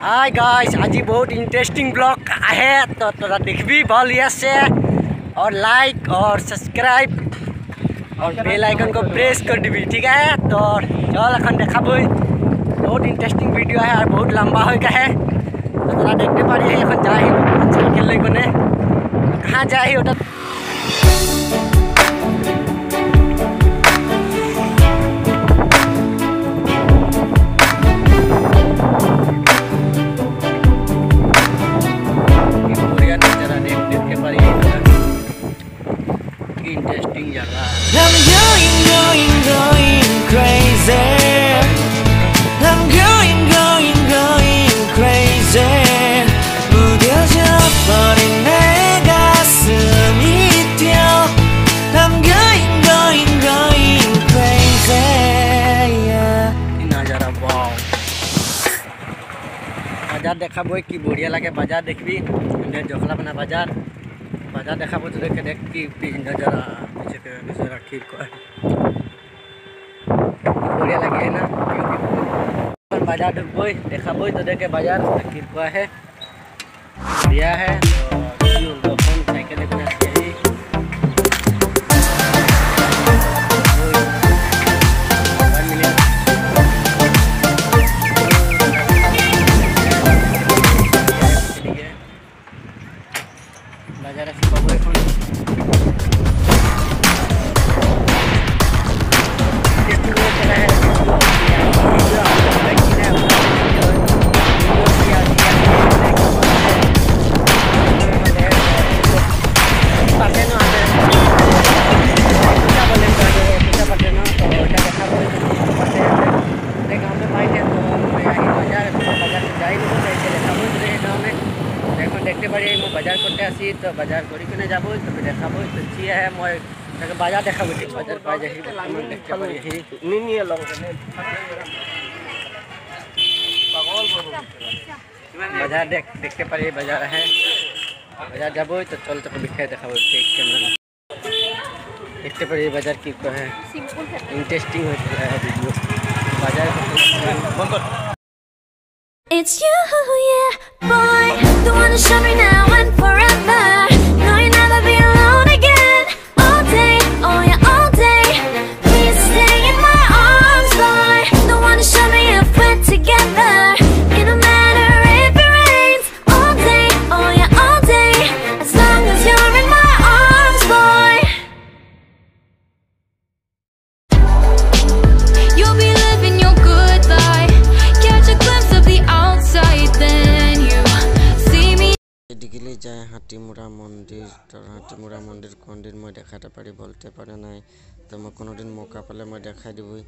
Hi guys आज बहुत interesting blog आए तो तोरा देखबी भलिया से, और लाइक और सब्सक्राइब और बेल आइकन को प्रेस कर देवी ठीक है? तो चल, अखन देखा बहुत इंटरेस्टिंग वीडियो है, और बहुत लंबा हो गया है। तो तोरा देखते पारी है, अखन जाए खेल बने कहाँ जाए বাজার দেখাবো কি বঢ়িয়া লাগে বাজার দেখবি জখলাপানা বাজার বাজার দেখাবো তো দেখে দেখ কি কি নজারা পিছকে নজারা ঠিক কয় বঢ়িয়া লাগে না और बाजार ढुकबोई देखाबोई तो देखे बाजार की कय है এখন দেখতে পারি মই বাজার করতে আসি তো বাজার করি কিনে যাব তবে দেখাবো তো যি আহে মই তাকে বাজার দেখাবো ঠিক বাজার পাই যাই বর্তমান দেখতে পারি সেই নিনিয়ে লং বাজার দেখ দেখতে পারি বাজার আহে বাজার যাবো তো চল তোকে বিষয়ে দেখাবো ঠিক কেমন দেখতে পারি বাজার কি কহে ইন্টারেস্টিং হয়েছে ভিডিও বাজার বন্ধ কর It's you, yeah, boy. The one to show me now মন্দির তো হাতিমুরা মন্দির কোনদিন মই দেখাতে পারি বলতে পারে নাই। তো মই কোনোদিন মৌকা পালে মই দেখাই দিবই।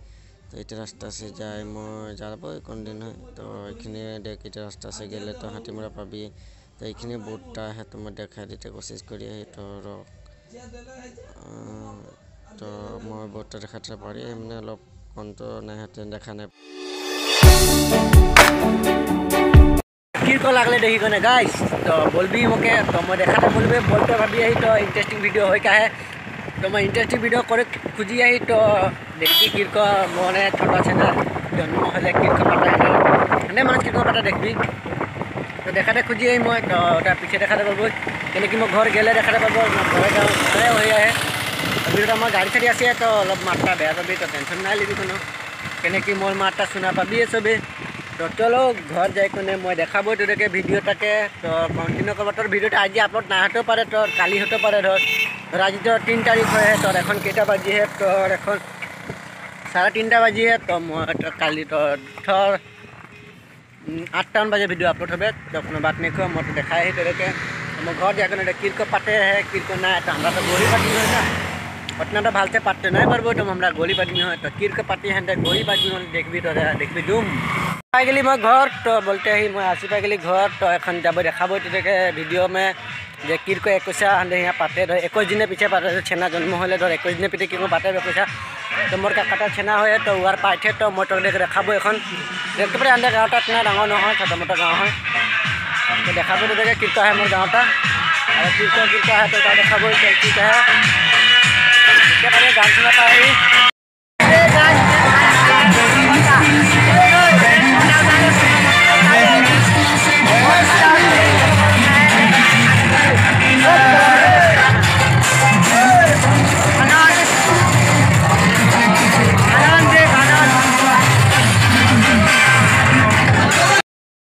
তো এটা রাস্তা সে যায় মই যাবই কোনদিন হয়। তো এইখিনি দেখ এটা রাস্তা সে গেলে তো হাতিমুরা পাবি। তো এইখিনি বোটটা তো মই দেখাই দিতে কৰি আহি তো আহ, তো মই বোটটা দেখাতে পাৰি মানে অলপ কণটো নাই হাতে দেখা নাই। কিরকো লাগলে দেখি কোনে গাইস তো বলবি মোকে তো মই দেখাতে বলবে বলতে ভাবি আহি তো ইন্টারেস্টিং ভিডিও হৈ কাহে তো মই ইন্টারেস্টিং ভিডিও করে খুঁজি আহি তো দেখবি কিরক মনে ছোট আছে না জন্ম হলে কিরক পাতা এনে মানে কিরক পাতা দেখবি তো দেখাতে খুঁজি আহি মই তো তাৰ পিছে দেখাতে পারবো কেনেকি মই ঘর গেলে দেখাতে পারবো ঘরে যাওঁ ঘৰে হৈ আহে ভিডিওটা মই গাড়ি চাড়ি আছে তো অলপ মাত্ৰা বেয়া পাবি তো টেনশ্যন নাই লিবি কোনো কেনেকি মোৰ মাত্ৰা শুনা পাবিয়ে চবে তো চলো ঘর যাই কোনে মই দেখাবো তোদেরকে ভিডিওটাকে তো কন্টিনিউ করবো তোর ভিডিওটা আজি আপলোড না হতেও পারে তোর কালি হতে পারে ধর ধর আজি তোর তিন তারিখ হয়ে তোর এখন কেইটা বাজিহে তোর এখন সাড়ে তিনটা বাজিহে তো মই তোর কালি তোর ধর উম, আঠটামান বাজে ভিডিও আপলোড হবে। তো কোনো বাত নেই মই তো দেখাই আহি তোদেরকে। মই ঘর যাই কোনে কিরকো পাতে হে কিরকো নাই তো আমরা তো গড়ি পাতি হয় না। ঘটনাটা ভালতে পাততে নাই পারবো তো আমরা গলি পাতি হয় তো কিরকো পাতি হেঁতে গলি পাতি দেখবি তই দেখবি দুম। পাই গেলি মই ঘৰত তো বলতে আহি মই আজি পাই গেলি ঘৰত তো এখন যাব দেখাবই তেনেকৈ ভিডিঅ' মে যে কি কয় একৈছা সান্দে সিয়া পাতে ধৰ একৈছ দিনে পিছে পাতে চেনা জন্ম হ'লে ধৰ একৈছ দিনে পিঠে কি কওঁ পাতে একৈছা তো মোৰ কাকাটা চেনা হয় তো ওৱাৰ পাইছে তো মই তোক দেখাব এখন। দেখি পাৰি সান্দে গাঁৱত চেনা ডাঙৰ নহয় ছাত্ৰমত গাঁও হয়। তো দেখাব তেনেকৈ কীৰ্ত আহে মোৰ গাঁৱত আৰু কীৰ্ত কীৰ্ত আহে তো তাত দেখাব আহে। একেবাৰে গান চেনা পাই